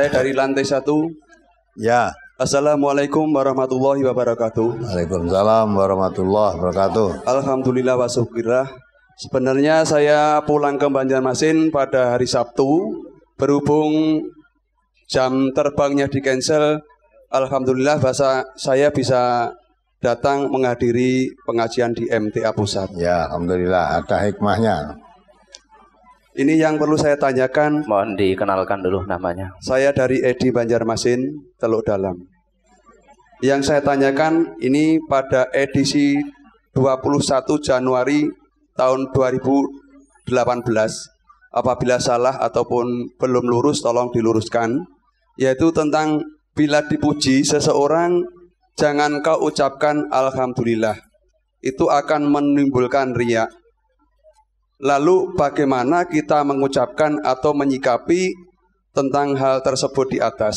Saya dari lantai satu. Ya. Assalamualaikum warahmatullahi wabarakatuh. Waalaikumsalam warahmatullahi wabarakatuh. Alhamdulillah wa syukurillah. Sebenarnya saya pulang ke Banjarmasin pada hari Sabtu. Berhubung jam terbangnya di cancel, Alhamdulillah bahasa saya bisa datang menghadiri pengajian di MTA Pusat. Ya, Alhamdulillah ada hikmahnya. Ini yang perlu saya tanyakan. Mohon dikenalkan dulu namanya. Saya dari Edi Banjarmasin, Teluk Dalam. Yang saya tanyakan ini pada edisi 21 Januari tahun 2018. Apabila salah ataupun belum lurus tolong diluruskan. Yaitu tentang bila dipuji seseorang jangan kau ucapkan Alhamdulillah. Itu akan menimbulkan riak Lalu bagaimana kita mengucapkan atau menyikapi tentang hal tersebut di atas?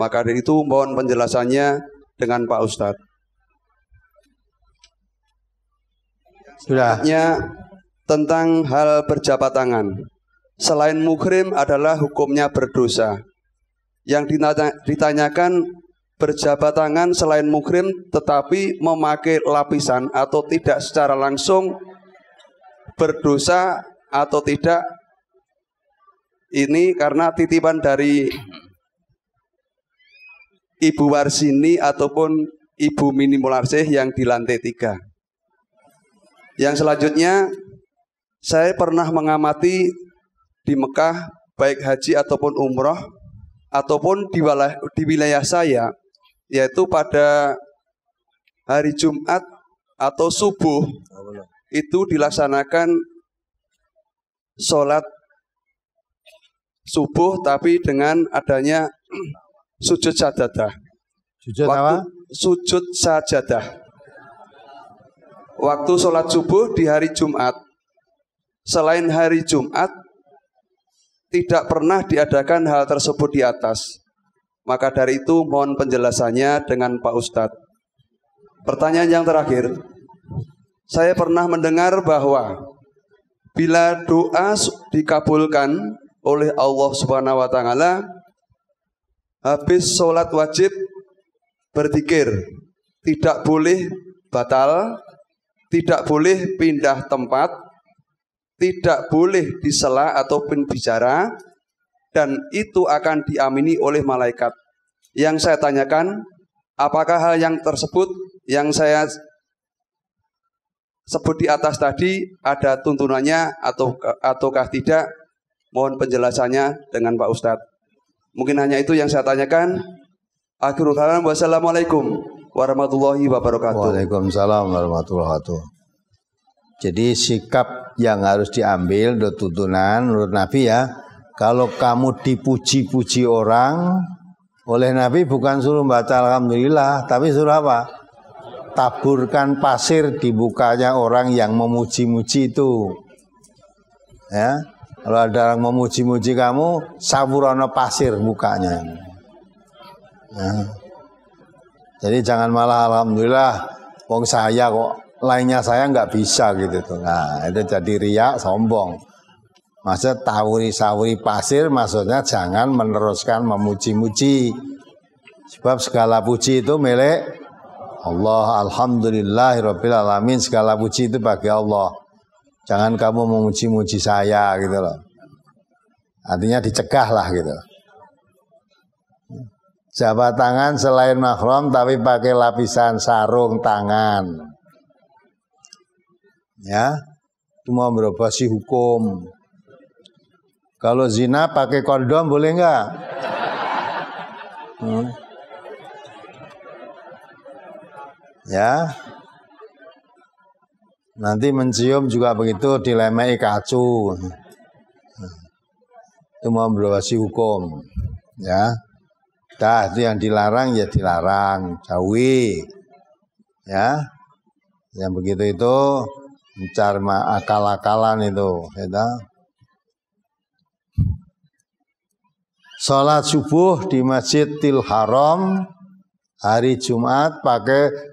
Maka dari itu mohon penjelasannya dengan Pak Ustadz. Sudah. tentang hal berjabat tangan. Selain muhrim adalah hukumnya berdosa. Yang ditanyakan berjabat tangan selain muhrim tetapi memakai lapisan atau tidak secara langsung berdosa atau tidak ini karena titipan dari Ibu Warsini ataupun Ibu Minimularsih yang di lantai tiga. Yang selanjutnya, saya pernah mengamati di Mekah, baik haji ataupun umroh, ataupun di wilayah, di wilayah saya, yaitu pada hari Jumat atau subuh, itu dilaksanakan sholat subuh tapi dengan adanya sujud sajadah. Sujud Waktu apa? Sujud sajadah. Waktu sholat subuh di hari Jumat. Selain hari Jumat, tidak pernah diadakan hal tersebut di atas. Maka dari itu mohon penjelasannya dengan Pak Ustadz. Pertanyaan yang terakhir, saya pernah mendengar bahwa bila doa dikabulkan oleh Allah Subhanahu wa taala habis sholat wajib berzikir tidak boleh batal tidak boleh pindah tempat tidak boleh disela ataupun bicara dan itu akan diamini oleh malaikat. Yang saya tanyakan apakah hal yang tersebut yang saya sebut di atas tadi ada tuntunannya atau ataukah tidak? Mohon penjelasannya dengan Pak Ustadz. Mungkin hanya itu yang saya tanyakan. Akhirul kalam wassalamualaikum warahmatullahi wabarakatuh. Waalaikumsalam warahmatullahi wabarakatuh. Jadi sikap yang harus diambil untuk tuntunan menurut Nabi ya, kalau kamu dipuji-puji orang oleh Nabi bukan suruh baca alhamdulillah, tapi suruh apa? Taburkan pasir di bukanya orang yang memuji-muji itu. Ya, kalau ada orang memuji-muji kamu, saburono pasir bukanya. Ya. Jadi jangan malah alhamdulillah, wong saya kok lainnya saya nggak bisa gitu tuh. Nah itu jadi riak sombong. Maksud tawuri sawuri pasir maksudnya jangan meneruskan memuji-muji. Sebab segala puji itu milik Allah alhamdulillahirabbil alamin segala puji itu bagi Allah. Jangan kamu memuji-muji saya gitu loh. Artinya dicegah lah gitu. Jabat tangan selain mahram tapi pakai lapisan sarung tangan. Ya, itu mau berubah sih hukum. Kalau zina pakai kondom boleh nggak? Hmm. Ya. Nanti mencium juga begitu dilemai kacu itu mau berwasi hukum ya. Dah itu yang dilarang ya dilarang. Jauhi ya. Yang begitu itu mencari akal-akalan itu ya Sholat subuh di Masjidil Haram hari Jumat pakai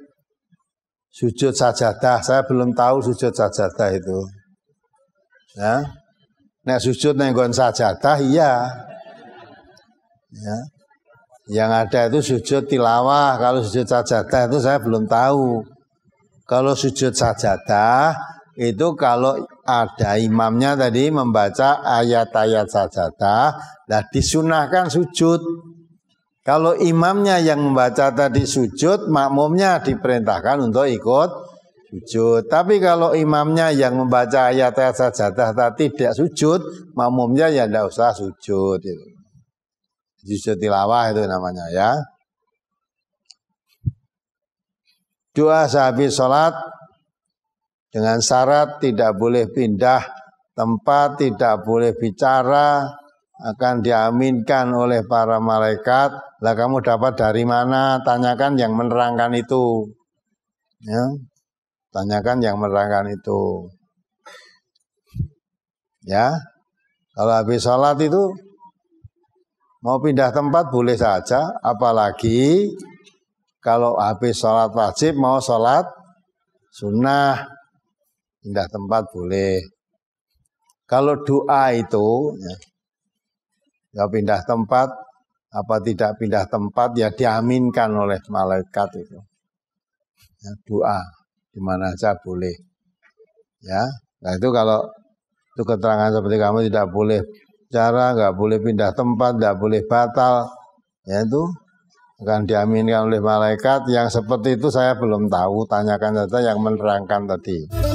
sujud sajadah. Saya belum tahu sujud sajadah itu. Ya. Nek sujud nenggon sajadah iya. Ya. Yang ada itu sujud tilawah, kalau sujud sajadah itu saya belum tahu. Kalau sujud sajadah itu kalau ada imamnya tadi membaca ayat-ayat sajadah, nah disunahkan sujud. Kalau imamnya yang membaca tadi sujud, makmumnya diperintahkan untuk ikut sujud. Tapi kalau imamnya yang membaca ayat-ayat sajadah tadi tidak sujud, makmumnya ya tidak usah sujud. Itu. Sujud tilawah itu namanya ya. Doa sehabis sholat dengan syarat tidak boleh pindah tempat, tidak boleh bicara, akan diaminkan oleh para malaikat. Lah kamu dapat dari mana? Tanyakan yang menerangkan itu. Ya. Tanyakan yang menerangkan itu. Ya. Kalau habis sholat itu mau pindah tempat boleh saja, apalagi kalau habis sholat wajib mau sholat sunnah pindah tempat boleh. Kalau doa itu ya, ya pindah tempat apa tidak pindah tempat? Ya diaminkan oleh malaikat itu. Ya, doa. Di mana saja boleh. Ya, nah itu kalau itu keterangan seperti kamu tidak boleh cara, nggak boleh pindah tempat, nggak boleh batal, ya itu akan diaminkan oleh malaikat. Yang seperti itu saya belum tahu. Tanyakan saja yang menerangkan tadi